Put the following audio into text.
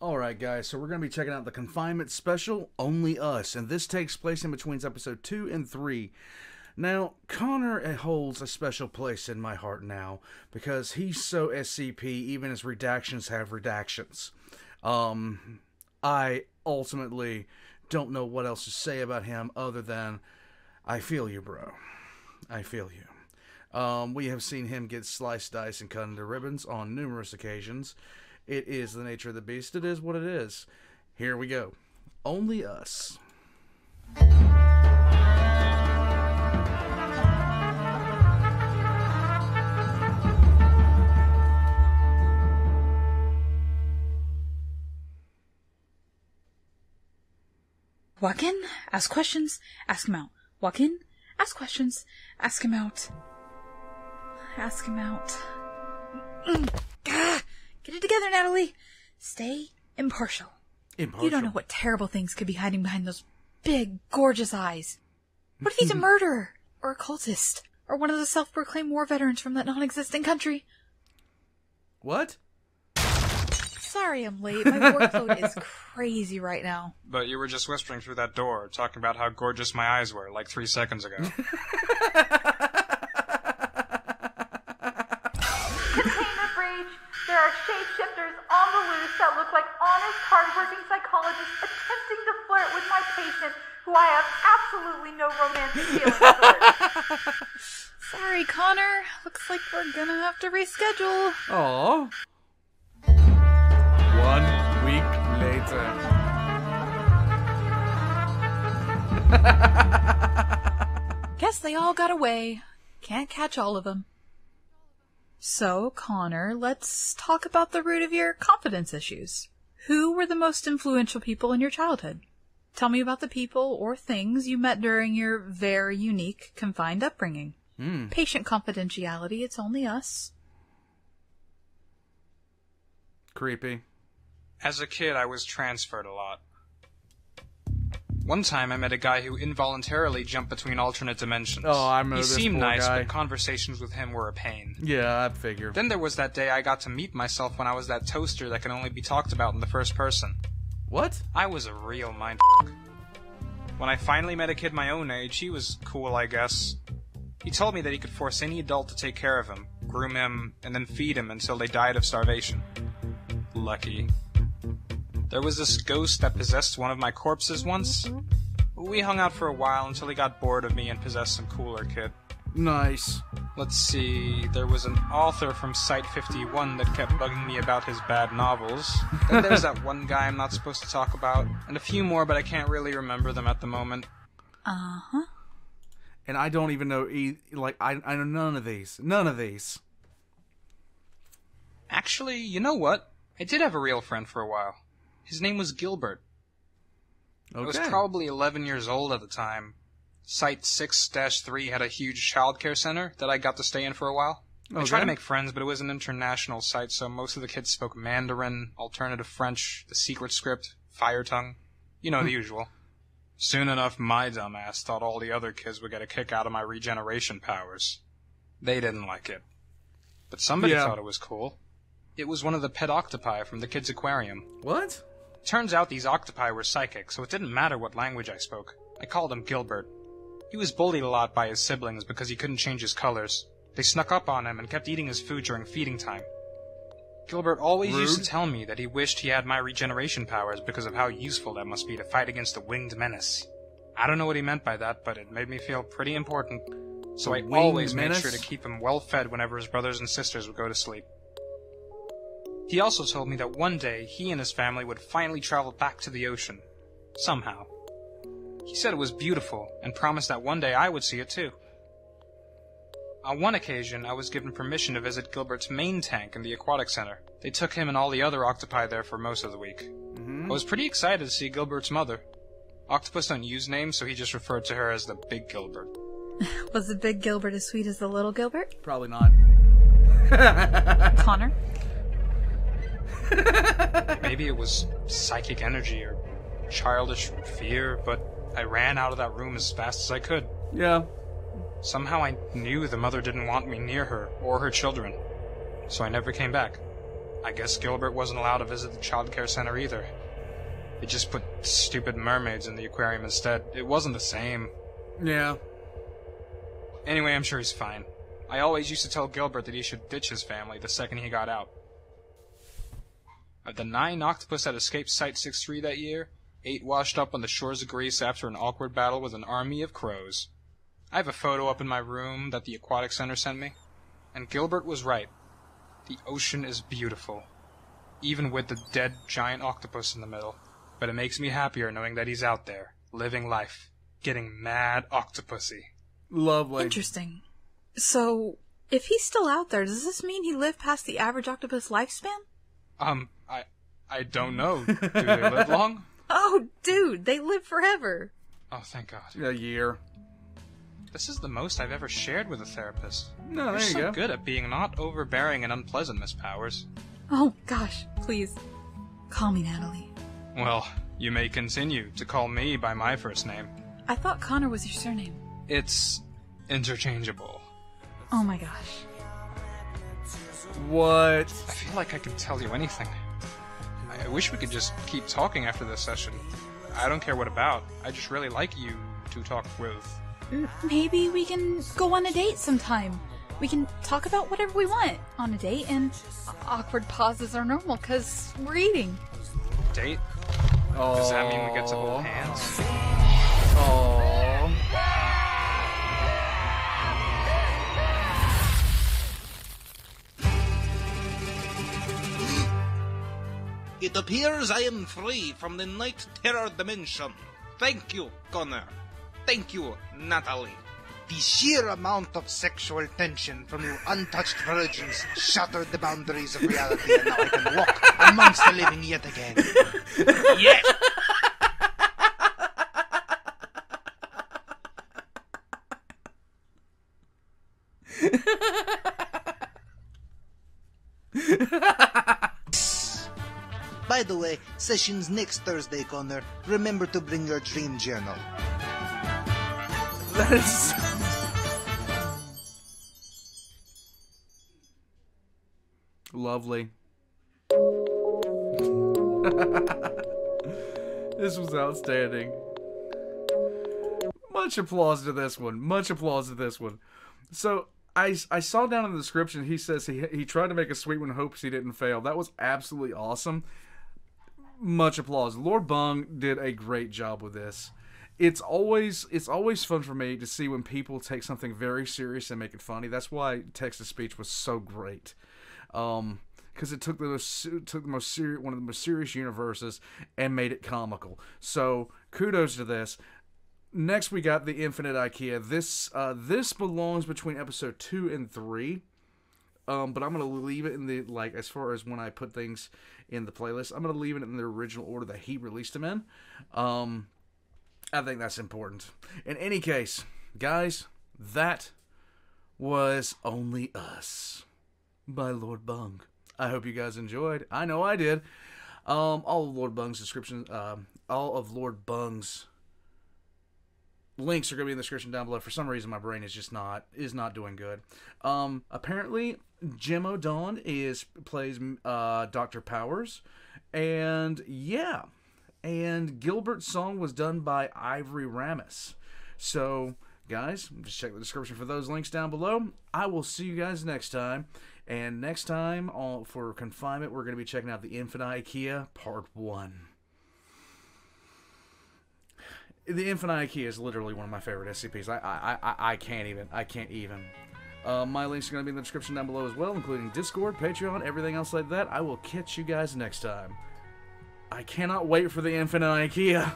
Alright, guys, so we're going to be checking out the confinement special, Only Us, and this takes place in between episode 2 and 3. Now, Connor holds a special place in my heart now because he's so SCP, even his redactions have redactions. Um, I ultimately don't know what else to say about him other than I feel you, bro. I feel you. Um, we have seen him get sliced, diced, and cut into ribbons on numerous occasions. It is the nature of the beast. It is what it is. Here we go. Only us. Walk in, ask questions, ask him out. Walk in, ask questions, ask him out. Ask him out. Get it together, Natalie. Stay impartial. Impartial. You don't know what terrible things could be hiding behind those big, gorgeous eyes. What if he's a murderer? Or a cultist? Or one of the self proclaimed war veterans from that non existent country? What? Sorry I'm late. My workload is crazy right now. But you were just whispering through that door, talking about how gorgeous my eyes were, like three seconds ago. absolutely no romantic feelings for. Sorry, Connor. Looks like we're gonna have to reschedule. Aw. One week later. Guess they all got away. Can't catch all of them. So, Connor, let's talk about the root of your confidence issues. Who were the most influential people in your childhood? Tell me about the people or things you met during your very unique, confined upbringing. Hmm. Patient confidentiality, it's only us. Creepy. As a kid, I was transferred a lot. One time, I met a guy who involuntarily jumped between alternate dimensions. Oh, I remember He this seemed poor nice, guy. but conversations with him were a pain. Yeah, I figured. Then there was that day I got to meet myself when I was that toaster that can only be talked about in the first person. What? I was a real mind. When I finally met a kid my own age, he was cool, I guess. He told me that he could force any adult to take care of him, groom him, and then feed him until they died of starvation. Lucky. There was this ghost that possessed one of my corpses once. We hung out for a while until he got bored of me and possessed some cooler kid. Nice. Let's see, there was an author from Site 51 that kept bugging me about his bad novels. Then there's that one guy I'm not supposed to talk about, and a few more, but I can't really remember them at the moment. Uh huh. And I don't even know, e- like, I, I know none of these. None of these. Actually, you know what? I did have a real friend for a while. His name was Gilbert. Okay. I was probably 11 years old at the time. Site 6-3 had a huge childcare center that I got to stay in for a while. Oh, I tried Okay. to make friends, but it was an international site, so most of the kids spoke Mandarin, alternative French, the secret script, fire tongue. You know, the hmm. usual. Soon enough, my dumbass thought all the other kids would get a kick out of my regeneration powers. They didn't like it. But somebody Yeah. thought it was cool. It was one of the pet octopi from the kids' aquarium. What? Turns out these octopi were psychic, so it didn't matter what language I spoke. I called him Gilbert. He was bullied a lot by his siblings because he couldn't change his colors. They snuck up on him and kept eating his food during feeding time. Gilbert always used to tell me that he wished he had my regeneration powers because of how useful that must be to fight against the winged menace. I don't know what he meant by that, but it made me feel pretty important. So The I always made sure to keep him well fed whenever his brothers and sisters would go to sleep. He also told me that one day he and his family would finally travel back to the ocean. Somehow. He said it was beautiful and promised that one day I would see it too. On one occasion, I was given permission to visit Gilbert's main tank in the aquatic center. They took him and all the other octopi there for most of the week. Mm-hmm. I was pretty excited to see Gilbert's mother. Octopus don't use names, so he just referred to her as the Big Gilbert. Was the big Gilbert as sweet as the little Gilbert? Probably not. Connor? Maybe it was psychic energy or childish fear, but I ran out of that room as fast as I could. Yeah. Somehow I knew the mother didn't want me near her or her children, so I never came back. I guess Gilbert wasn't allowed to visit the child care center either. They just put stupid mermaids in the aquarium instead. It wasn't the same. Yeah. Anyway, I'm sure he's fine. I always used to tell Gilbert that he should ditch his family the second he got out. Of the nine octopus that escaped Site 6-3 that year, eight washed up on the shores of Greece after an awkward battle with an army of crows. I have a photo up in my room that the Aquatic Center sent me. And Gilbert was right. The ocean is beautiful. Even with the dead giant octopus in the middle. But it makes me happier knowing that he's out there, living life, getting mad octopusy. Lovely. Interesting. So, if he's still out there, does this mean he lived past the average octopus lifespan? Um, I, I don't know. Do they live long? Oh, dude, they live forever. Oh, thank God. A year. This is the most I've ever shared with a therapist. No, You're there you so go. good at being not overbearing and unpleasant, Miss Powers. Oh, gosh, please. Call me Natalie. Well, you may continue to call me by my first name. I thought Connor was your surname. It's interchangeable. Oh my gosh. What? I feel like I can tell you anything. I I wish we could just keep talking after this session. I don't care what about. I just really like you to talk with. Maybe we can go on a date sometime. We can talk about whatever we want on a date, and awkward pauses are normal because we're eating. Date? Oh. Does that mean we get to hold hands? Oh. It appears I am free from the night terror dimension. Thank you, Connor. Thank you, Natalie. The sheer amount of sexual tension from you untouched virgins shattered the boundaries of reality, and now I can walk amongst the living yet again. Yes! By the way, sessions next Thursday, Connor. Remember to bring your dream journal. That is. Lovely. this was outstanding. Much applause to this one. Much applause to this one. So I, I saw down in the description he says he he tried to make a sweet one hopes he didn't fail. That was absolutely awesome. Much applause. Lord Bung did a great job with this. It's always it's always fun for me to see when people take something very serious and make it funny. That's why text to speech was so great. Um because it took the most, took the most serious one of the most serious universes and made it comical. So kudos to this. Next, we got the Infinite IKEA. This uh, this belongs between episode two and three. Um, but I'm gonna leave it in the like as far as when I put things in the playlist. I'm gonna leave it in the original order that he released them in. Um, I think that's important. In any case, guys, that was only us by Lord Bung. I hope you guys enjoyed. I know I did. Um, all of Lord Bung's description, um, all of Lord Bung's links are going to be in the description down below. For some reason, my brain is just not is not doing good. Um, apparently, Jim O'Dawn is plays uh, Doctor Powers, and yeah, and Gilbert's song was done by Ivory Ramis. So, guys, just check the description for those links down below. I will see you guys next time. And next time on, for confinement, we're going to be checking out the Infinite IKEA Part 1. The Infinite IKEA is literally one of my favorite SCPs. I I, I, I can't even. I can't even. Uh, my links are going to be in the description down below as well, including Discord, Patreon, everything else like that. I will catch you guys next time. I cannot wait for the Infinite IKEA.